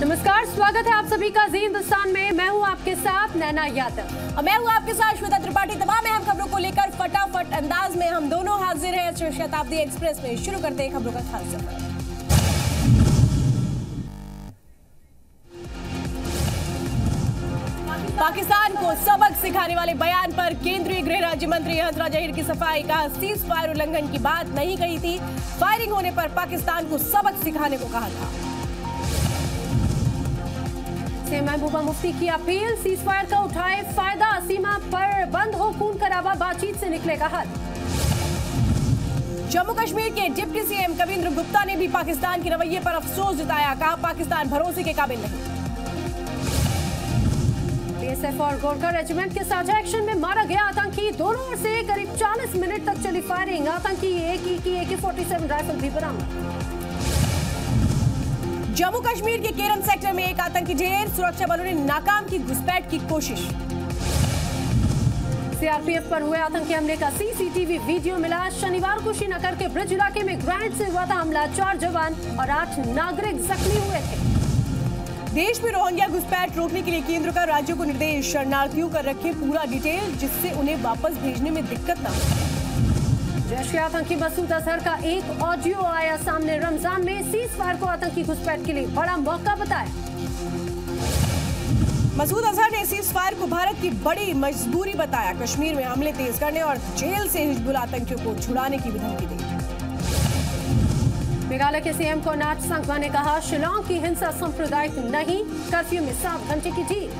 नमस्कार, स्वागत है आप सभी का जी हिंदुस्तान में। मैं हूँ आपके साथ नैना यादव। और मैं हूँ आपके साथ श्वेता त्रिपाठी। तमाम अहम खबरों को लेकर फटाफट अंदाज में हम दोनों हाजिर हैं शताब्दी एक्सप्रेस में। शुरू करते हैं खबरों का खास सफ़र पाकिस्तान को सबक सिखाने वाले बयान पर केंद्रीय गृह राज्य मंत्री हंसराज अहिर की सफ़ाई का सीज फायर उल्लंघन की बात नहीं कही थी। फायरिंग होने पर पाकिस्तान को सबक सिखाने को कहा था। से महबूबा मुफ्ती की अपील। सीज फायर का उठाए फ़ायदा। सीमा पर बंद हो, खून खराबा बातचीत से निकलेगा हल। जम्मू कश्मीर के डिप्टी सीएम कविंद्र गुप्ता ने भी पाकिस्तान के रवैये पर अफसोस जताया। कहा, पाकिस्तान भरोसे के काबिल नहीं। बीएसएफ और गोरखा रेजिमेंट के साझा एक्शन में मारा गया आतंकी। दोनों ओर से करीब 40 मिनट तक चली फायरिंग। आतंकी एक ही की एके 47 राइफल भी बरामद। जम्मू कश्मीर के केरन सेक्टर में एक आतंकी ढेर सुरक्षा बलों ने नाकाम की घुसपैठ की कोशिश। सीआरपीएफ पर हुए आतंकी हमले का सीसीटीवी वीडियो मिला। शनिवार को श्रीनगर के ब्रिज इलाके में ग्रेनेड से हुआ था हमला। चार जवान और आठ नागरिक जख्मी हुए थे। देश में रोहिंग्या घुसपैठ रोकने के लिए केंद्र का राज्यों को निर्देश। शरणार्थियों का रखे पूरा डिटेल, जिससे उन्हें वापस भेजने में दिक्कत न हो। जैश के आतंकी मसूद अजहर का एक ऑडियो आया सामने रमज़ान में सीज फायर को आतंकी घुसपैठ के लिए बड़ा मौका बताया। मसूद अजहर ने सीज फायर को भारत की बड़ी मजबूरी बताया। कश्मीर में हमले तेज करने और जेल से हिजबुल आतंकियों को छुड़ाने की भी धमकी दी। मेघालय के सीएम को नाथ संघवा ने कहा शिलोंग की हिंसा सांप्रदायिक नहीं कर्फ्यू में सात घंटे की ढील।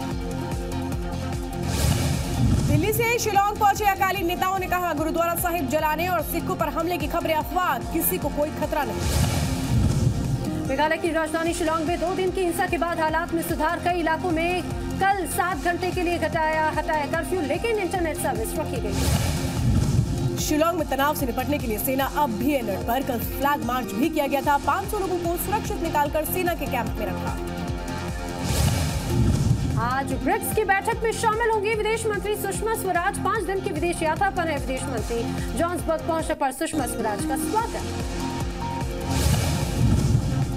दिल्ली से शिलोंग पहुँचे अकाली नेताओं ने कहा, गुरुद्वारा साहिब जलाने और सिखों पर हमले की खबरें अफवाह। किसी को कोई खतरा नहीं। मेघालय की राजधानी शिलोंग में दो दिन की हिंसा के बाद हालात में सुधार। कई इलाकों में कल सात घंटे के लिए घटाया, हटाया कर्फ्यू, लेकिन इंटरनेट सर्विस रखी गई। शिलोंग में तनाव से निपटने के लिए सेना अब भी अलर्ट पर। कल फ्लैग मार्च भी किया गया था। 500 लोगों को सुरक्षित निकालकर सेना के कैंप में रखा। आज ब्रिक्स की बैठक में शामिल होंगी विदेश मंत्री सुषमा स्वराज। पाँच दिन की विदेश यात्रा पर है विदेश मंत्री जॉन्सबर्ग पहुँचने पर सुषमा स्वराज का स्वागत।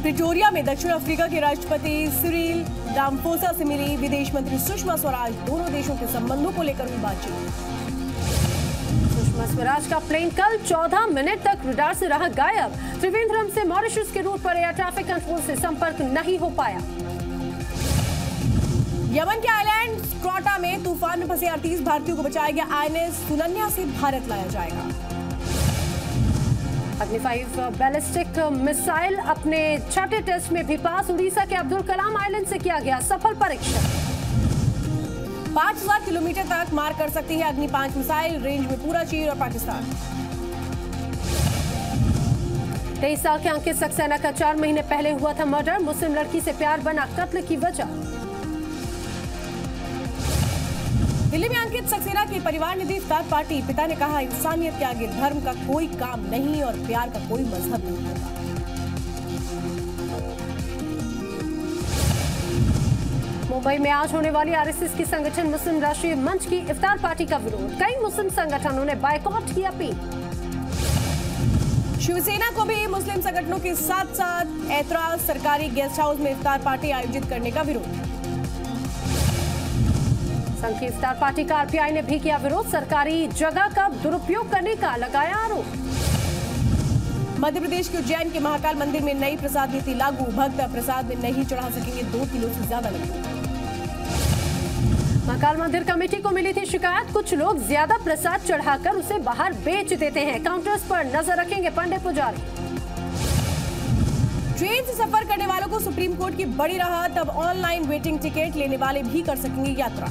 प्रिटोरिया में दक्षिण अफ्रीका के राष्ट्रपति सिरिल रामफोसा से मिली विदेश मंत्री सुषमा स्वराज। दोनों देशों के संबंधों को लेकर हुई बातचीत। सुषमा स्वराज का प्लेन कल 14 मिनट तक रडार से रहा गायब। त्रिवेंद्रम से मॉरिशस के रूट पर एयर ट्रैफ़िक कंट्रोल से संपर्क नहीं हो पाया। यमन के आइलैंड स्क्रॉटा में तूफ़ान में फंसे 38 भारतीयों को बचाया गया। आईएनएस सुनन्या से भारत लाया जाएगा। अग्नि फाइव बैलिस्टिक मिसाइल अपने छठे टेस्ट में भी पास। उड़ीसा के अब्दुल कलाम आइलैंड से किया गया सफल परीक्षण। पाँच हज़ार किलोमीटर तक मार कर सकती है अग्नि पाँच मिसाइल रेंज में पूरा चीन और पाकिस्तान। तेईस साल के अंकित सक्सेना का चार महीने पहले हुआ था मर्डर। मुस्लिम लड़की से प्यार बना कत्ल की वजह। दिल्ली में अंकित सक्सेना के परिवार ने दी इफ्तार पार्टी, पिता ने कहा, इंसानियत के आगे धर्म का कोई काम नहीं और प्यार का कोई मज़हब नहीं होता। मुंबई में आज होने वाली आरएसएस की संगठन मुस्लिम राष्ट्रीय मंच की इफ्तार पार्टी का विरोध। कई मुस्लिम संगठनों ने बाइकआउट की अपील। शिवसेना को भी मुस्लिम संगठनों के साथ साथ ऐतराज सरकारी गेस्ट हाउस में इफ्तार पार्टी आयोजित करने का विरोध। संघ की इफ्तार पार्टी का आरपीआई ने भी किया विरोध। सरकारी जगह का दुरुपयोग करने का लगाया आरोप। मध्य प्रदेश के उज्जैन के महाकाल मंदिर में नई प्रसाद नीति लागू। भक्त प्रसाद में नहीं चढ़ा सकेंगे दो किलो से ज़्यादा लड्डू महाकाल मंदिर कमेटी को मिली थी शिकायत। कुछ लोग ज़्यादा प्रसाद चढ़ाकर उसे बाहर बेच देते हैं। काउंटर्स पर नज़र रखेंगे पंडित पुजारी। ट्रेन से सफ़र करने वालों को सुप्रीम कोर्ट की बड़ी राहत। अब ऑनलाइन वेटिंग टिकट लेने वाले भी कर सकेंगे यात्रा।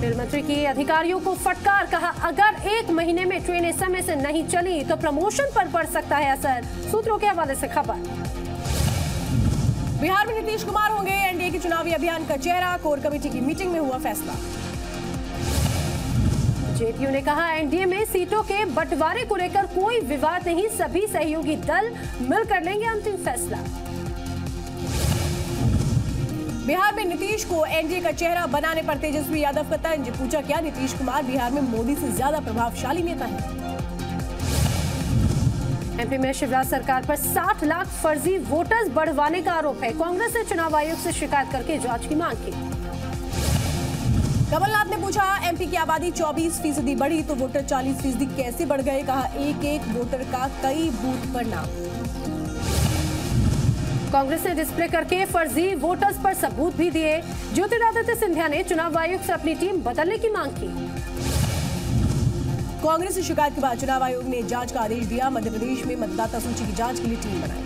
रेल मंत्री की अधिकारियों को फटकार, कहा, अगर एक महीने में ट्रेनें समय से नहीं चली तो प्रमोशन पर पड़ सकता है असर। सूत्रों के हवाले से खबर। बिहार में नीतीश कुमार होंगे एनडीए के चुनावी अभियान का चेहरा कोर कमेटी की मीटिंग में हुआ फैसला। जेडीयू ने कहा, एनडीए में सीटों के बंटवारे को लेकर कोई विवाद नहीं, सभी सहयोगी दल मिलकर लेंगे अंतिम फैसला। बिहार में नीतीश को एनडीए का चेहरा बनाने पर तेजस्वी यादव का तंज। पूछा क्या नीतीश कुमार बिहार में मोदी से ज़्यादा प्रभावशाली नेता है? एमपी में शिवराज सरकार पर 60 लाख फर्जी वोटर्स बढ़वाने का आरोप है। कांग्रेस ने चुनाव आयोग से शिकायत करके जाँच की मांग की। कमलनाथ ने पूछा, एमपी की आबादी 24 फ़ीसदी बढ़ी तो वोटर 40 फ़ीसदी कैसे बढ़ गए? कहा, एक एक वोटर का कई बूथ पर नाम। कांग्रेस ने डिस्प्ले करके फर्जी वोटर्स पर सबूत भी दिए। ज्योतिरादित्य सिंधिया ने चुनाव आयोग से अपनी टीम बदलने की मांग की। कांग्रेस की शिकायत के बाद चुनाव आयोग ने जाँच का आदेश दिया। मध्य प्रदेश में मतदाता सूची की जाँच के लिए टीम बनाई।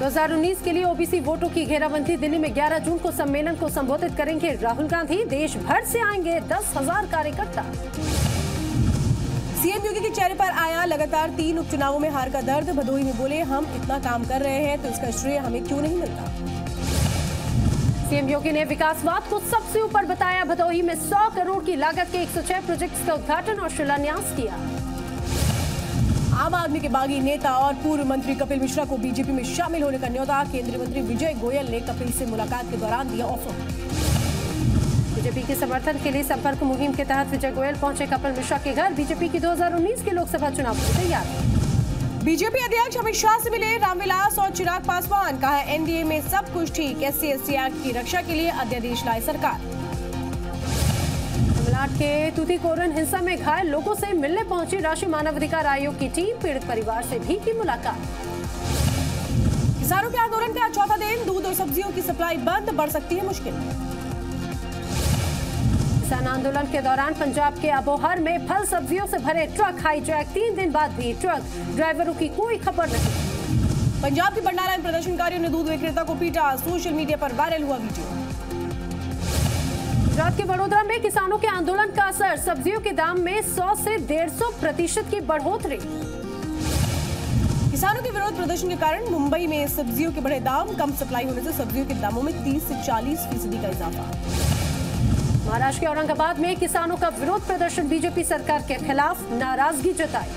2019 के लिए ओबीसी वोटों की घेराबंदी। दिल्ली में 11 जून को सम्मेलन को संबोधित करेंगे राहुल गांधी। देश भर से आएँगे दस हज़ार कार्यकर्ता। सीएम योगी के चेहरे पर आया लगातार तीन उपचुनावों में हार का दर्द। भदोही में बोले, हम इतना काम कर रहे हैं तो इसका श्रेय हमें क्यों नहीं मिलता? सीएम योगी ने विकासवाद को सबसे ऊपर बताया। भदोही में 100 करोड़ की लागत के 106 प्रोजेक्ट्स का उद्घाटन और शिलान्यास किया। आम आदमी के बागी नेता और पूर्व मंत्री कपिल मिश्रा को बीजेपी में शामिल होने का न्योता। केंद्रीय मंत्री विजय गोयल ने कपिल से मुलाकात के दौरान दिया ऑफ़र। बीजेपी के समर्थन के लिए संपर्क मुहिम के तहत विजय गोयल पहुँचे कपिल मिश्रा के घर। बीजेपी की 2019 के लोकसभा चुनाव की तैयारी। बीजेपी अध्यक्ष अमित शाह से मिले रामविलास और चिराग पासवान। कहा एनडीए में सब कुछ ठीक एस सी एक्ट की रक्षा के लिए अध्यादेश लाए सरकार। तमिलनाडु के तुतिकोरन हिंसा में घायल लोगों से मिलने पहुँची राष्ट्रीय मानवाधिकार आयोग की टीम। पीड़ित परिवार से भी की मुलाकात। किसानों के आंदोलन का चौथा दिन दूध और सब्जियों की सप्लाई बंद बढ़ सकती है मुश्किल। किसान आंदोलन के दौरान पंजाब के अबोहर में फल सब्जियों से भरे ट्रक हाईजैक तीन दिन बाद भी ट्रक ड्राइवरों की कोई खबर नहीं। पंजाब के भंडारा में प्रदर्शनकारियों ने दूध विक्रेता को पीटा सोशल मीडिया पर वायरल हुआ वीडियो। गुजरात के वडोदरा में किसानों के आंदोलन का असर सब्जियों के दाम में 100 से 150 प्रतिशत की बढ़ोतरी। किसानों के विरोध प्रदर्शन के कारण मुंबई में सब्जियों के बढ़े दाम कम सप्लाई होने से सब्जियों के दामों में 30 से 40 फ़ीसदी का इजाफा। महाराष्ट्र के औरंगाबाद में किसानों का विरोध प्रदर्शन बीजेपी सरकार के खिलाफ नाराज़गी जताई।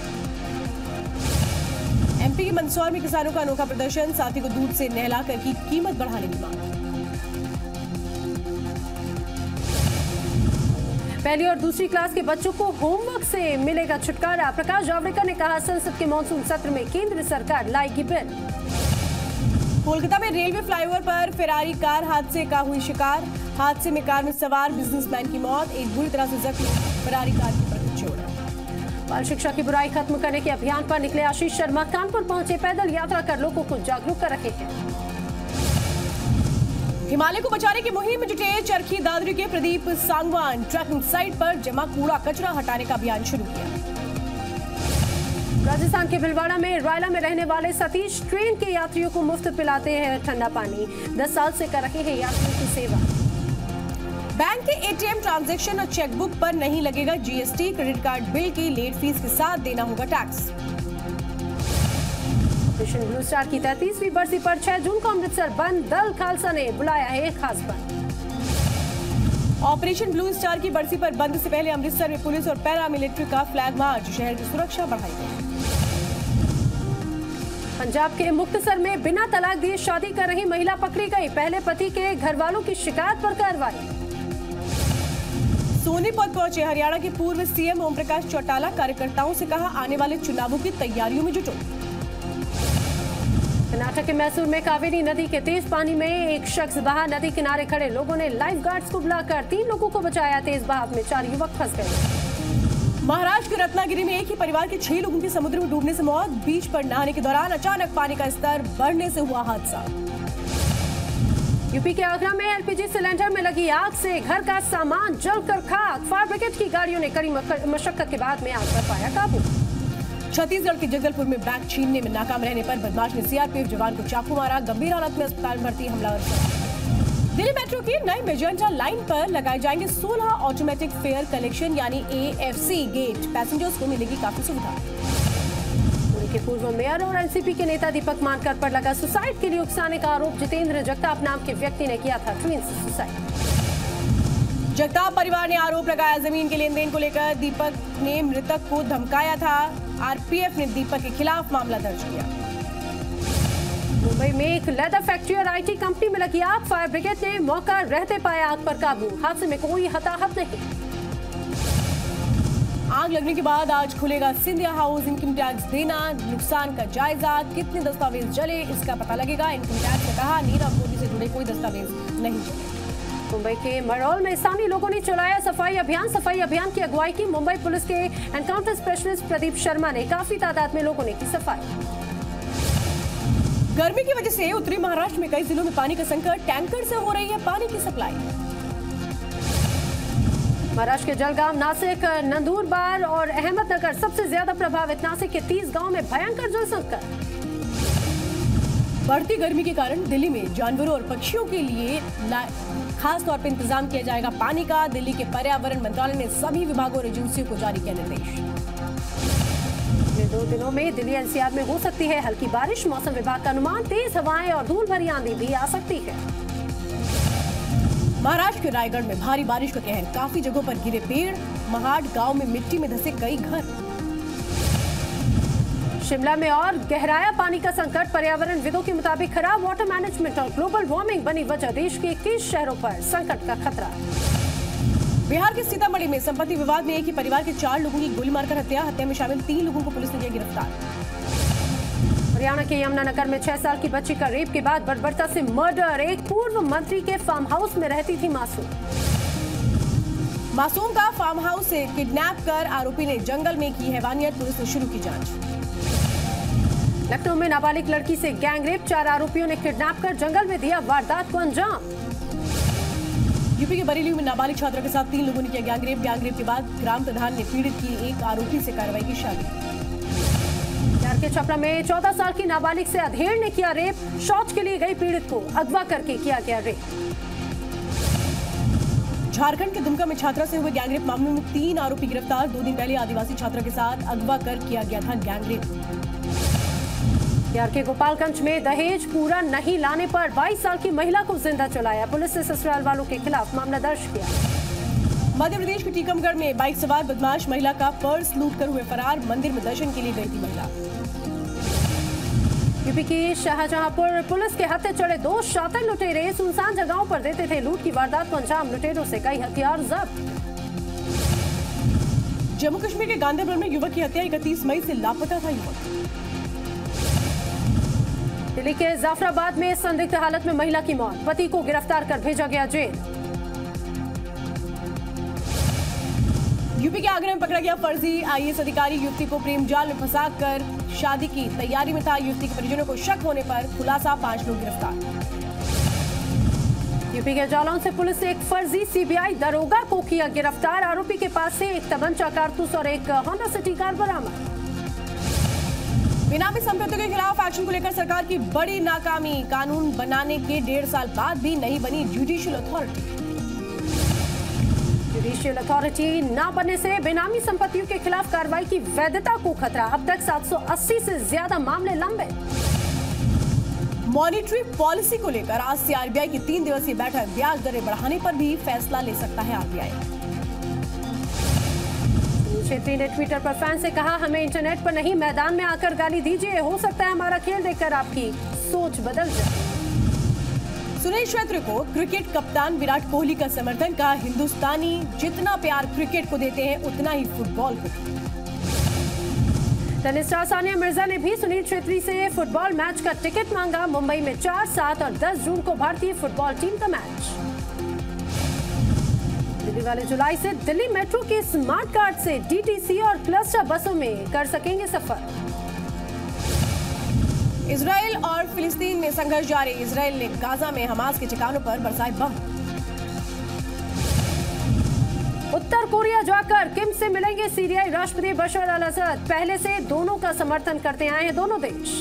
एमपी के मंदसौर में किसानों का अनोखा प्रदर्शन साथी को दूध से नहलाकर की कीमत बढ़ाने की मांग। पहली और दूसरी क्लास के बच्चों को होमवर्क से मिलेगा छुटकारा। प्रकाश जावड़ेकर ने कहा संसद के मानसून सत्र में केंद्र सरकार लाएगी बिल। कोलकाता में रेलवे फ्लाईओवर पर फेरारी कार हादसे का हुई शिकार। हादसे में कार में सवार बिजनेसमैन की मौत, एक बुरी तरह से जख्मी फेरारी कार की प्रगति बाल शिक्षा की बुराई खत्म करने के अभियान पर निकले आशीष शर्मा, कानपुर पहुँचे पैदल यात्रा कर लोगों को जागरूक कर रहे हैं। हिमालय को बचाने की मुहिम में जुटे चरखी दादरी के प्रदीप सांगवान। ट्रैकिंग साइट पर जमा कूड़ा कचरा हटाने का अभियान शुरू किया। राजस्थान के भिलवाड़ा में रायला में रहने वाले सतीश ट्रेन के यात्रियों को मुफ़्त पिलाते हैं ठंडा पानी। 10 साल से कर रहे हैं यात्रियों की सेवा। बैंक के एटीएम ट्रांजैक्शन और चेकबुक पर नहीं लगेगा जीएसटी क्रेडिट कार्ड बिल की लेट फ़ीस के साथ देना होगा टैक्स ऑपरेशन ब्लू स्टार की तैतीसवीं बरसी पर 6 जून को अमृतसर बंद, दल खालसा ने बुलाया है खास बंद ऑपरेशन ब्लू स्टार की बरसी पर बंद से पहले अमृतसर में पुलिस और पैरामिलिट्री का फ्लैग मार्च शहर की सुरक्षा बढ़ाई. गई पंजाब के मुक्तसर में बिना तलाक दिए शादी कर रही महिला पकड़ी गई, पहले पति के घर वालों की शिकायत पर कार्रवाई. सोनीपत पहुँचे। हरियाणा के पूर्व सीएम ओम प्रकाश चौटाला कार्यकर्ताओं से कहा आने वाले चुनावों की तैयारियों में जुटो। कर्नाटक के मैसूर में कावेरी नदी के तेज पानी में एक शख्स बहा नदी किनारे खड़े। लोगों ने लाइफ गार्ड्स को बुलाकर तीन लोगों को बचाया। तेज बहाव में चार युवक फंस गए। महाराष्ट्र के रत्नागिरी में एक ही परिवार के छह लोगों की समुद्र में डूबने से मौत। बीच पर नहाने के दौरान अचानक पानी का स्तर बढ़ने से हुआ हादसा। यूपी के आगरा में एलपीजी सिलेंडर में लगी आग से घर का सामान जलकर खाक। फायर ब्रिगेड की गाड़ियों ने कड़ी मशक्कत के बाद में आग पर पाया काबू। छत्तीसगढ़ के जगदलपुर में बैग छीनने में नाकाम रहने पर बदमाश ने सीआरपीएफ जवान को चाकू मारा। गंभीर हालत में अस्पताल भर्ती हमलावर दिल्ली मेट्रो की नई मेजेंटा लाइन पर लगाए जाएँगे 16 ऑटोमेटिक फेयर कलेक्शन यानी A F C gate passengers को मिलेगी काफ़ी सुविधा। के पूर्व मेयर और एनसीपी के नेता दीपक मानकर पर लगा सुसाइड के लिए उकसाने का आरोप जितेंद्र जगताप नाम के व्यक्ति ने किया था ट्रेन से सुसाइड। जगताप परिवार ने आरोप लगाया ज़मीन के लेन देन को लेकर दीपक ने मृतक को धमकाया था। आरपीएफ ने दीपक के खिलाफ मामला दर्ज किया। मुंबई में एक लेदर फैक्ट्री और आईटी कंपनी में लगी आग फायर ब्रिगेड ने मौका रहते पाया आग पर काबू। हादसे में कोई हताहत नहीं। आग लगने के बाद आज खुलेगा सिंधिया हाउस। इनकम टैक्स देना नुकसान का जायजा कितने दस्तावेज़ जले इसका पता लगेगा। इनकम टैक्स ने कहा नीरव मोदी से जुड़े कोई दस्तावेज़ नहीं जले। मुंबई के मरौल में स्थानीय लोगों ने चलाया सफ़ाई अभियान। सफ़ाई अभियान की अगुवाई की मुंबई पुलिस के एनकाउंटर स्पेशलिस्ट प्रदीप शर्मा ने। काफ़ी तादाद में लोगों ने की सफ़ाई। गर्मी की वजह से उत्तरी महाराष्ट्र में कई जिलों में पानी का संकट टैंकर से हो रही है पानी की सप्लाई। महाराष्ट्र के जलगांव, नासिक नंदूरबार और अहमदनगर सबसे ज़्यादा प्रभावित। नासिक के 30 गाँव में भयंकर जल संकट। बढ़ती गर्मी के कारण दिल्ली में जानवरों और पक्षियों के लिए खास तौर पर इंतज़ाम किया जाएगा पानी का। दिल्ली के पर्यावरण मंत्रालय ने सभी विभागों और एजेंसियों को जारी किया निर्देश। दो दिनों में दिल्ली एनसीआर में हो सकती है हल्की बारिश। मौसम विभाग का अनुमान, तेज हवाएँ और धूल भरी आंधी भी आ सकती है। महाराष्ट्र के रायगढ़ में भारी बारिश का कहर। काफ़ी जगहों पर गिरे पेड़ महाड गाँव में मिट्टी में धसे कई घर। शिमला में और गहराया पानी का संकट पर्यावरण विदों के मुताबिक खराब वाटर मैनेजमेंट और ग्लोबल वार्मिंग बनी वजह देश के इक्कीस शहरों पर संकट का खतरा। बिहार के सीतामढ़ी में संपत्ति विवाद में एक ही परिवार के चार लोगों की गोली मारकर हत्या हत्या में शामिल तीन लोगों को पुलिस ने किया गिरफ़्तार। हरियाणा के यमुनानगर में छह साल की बच्ची का रेप के बाद बर्बरता से मर्डर। एक पूर्व मंत्री के फार्म हाउस में रहती थी मासूम। मासूम का फार्म हाउस से किडनैप कर आरोपी ने जंगल में की हैवानियत पुलिस ने शुरू की जाँच। लखनऊ में नाबालिग लड़की से गैंग रेप चार आरोपियों ने किडनैप कर जंगल में दिया वारदात को अंजाम। यूपी के बरेली में नाबालिग छात्रा के साथ तीन लोगों ने किया गैंगरेप गैंगरेप के बाद ग्राम प्रधान ने पीड़ित की एक आरोपी से कार्रवाई की शादी। के छपरा में 14 साल की नाबालिग से अधेड़ ने किया रेप। शौच के लिए गई पीड़ित को अगवा करके किया गया रेप। झारखंड के दुमका में छात्रा से हुए गैंगरेप मामले में तीन आरोपी गिरफ़्तार। दो दिन पहले आदिवासी छात्रा के साथ अगवा कर किया गया था गैंगरेप। बिहार के गोपालगंज में दहेज पूरा नहीं लाने पर 22 साल की महिला को ज़िंदा चलाया। पुलिस ने ससुराल वालों के खिलाफ मामला दर्ज किया। मध्य प्रदेश के टीकमगढ़ में बाइक सवार बदमाश महिला का पर्स लूट कर हुए फरार मंदिर में दर्शन के लिए गई थी महिला। यूपी की शाहजहांपुर पुलिस के हत्या चढ़े दो शातिर लुटेरे सुनसान जगहों पर देते थे लूट की वारदात को अंजाम लुटेरों से कई हथियार जब्त। जम्मू कश्मीर के गांधीपुर में युवक की हत्या इकतीस मई से लापता था युवक। दिल्ली के जाफराबाद में संदिग्ध हालत में महिला की मौत पति को गिरफ़्तार कर भेजा गया जेल। यूपी के आगरा में पकड़ा गया फर्जी आईएएस अधिकारी युवती को प्रेम जाल में फंसा कर शादी की तैयारी में था। युवती के परिजनों को शक होने पर खुलासा, पाँच लोग गिरफ़्तार। यूपी के जालौन से पुलिस ने एक फर्जी सीबीआई दरोगा को किया गिरफ़्तार। आरोपी के पास से एक तमंचा, कारतूस और एक होंडा सिटी कार बरामद। बेनामी संपत्तियों के खिलाफ एक्शन को लेकर सरकार की बड़ी नाकामी। कानून बनाने के डेढ़ साल बाद भी नहीं बनी जुडिशियल अथॉरिटी जुडिशियल अथॉरिटी न बनने से बेनामी संपत्तियों के खिलाफ कार्रवाई की वैधता को खतरा। अब तक 780 से ज़्यादा मामले लंबे मॉनिटरी पॉलिसी को लेकर आज से आरबीआई की तीन दिवसीय बैठक ब्याज दरें बढ़ाने पर भी फैसला ले सकता है आरबीआई। छेत्री ने ट्विटर पर फ़ैन से कहा हमें इंटरनेट पर नहीं मैदान में आकर गाली दीजिए। हो सकता है हमारा खेल देखकर आपकी सोच बदल जाए। सुनील छेत्री को क्रिकेट कप्तान विराट कोहली का समर्थन का हिंदुस्तानी जितना प्यार क्रिकेट को देते हैं, उतना ही फुटबॉल को। टेनिस स्टार सानिया मिर्ज़ा ने भी सुनील छेत्री से फुटबॉल मैच का टिकट मांगा। मुंबई में चार सात और दस जून को भारतीय फुटबॉल टीम का मैच। दिल्ली वाले जुलाई से दिल्ली मेट्रो के स्मार्ट कार्ड से डीटीसी और क्लस्टर बसों में कर सकेंगे सफ़र। इसराइल और फिलिस्तीन में संघर्ष जारी। इसराइल ने गाजा में हमास के ठिकानों पर बरसाए बम। उत्तर कोरिया जाकर किम से मिलेंगे सीरियाई राष्ट्रपति बशर अल असद। पहले से दोनों का समर्थन करते आए हैं दोनों देश।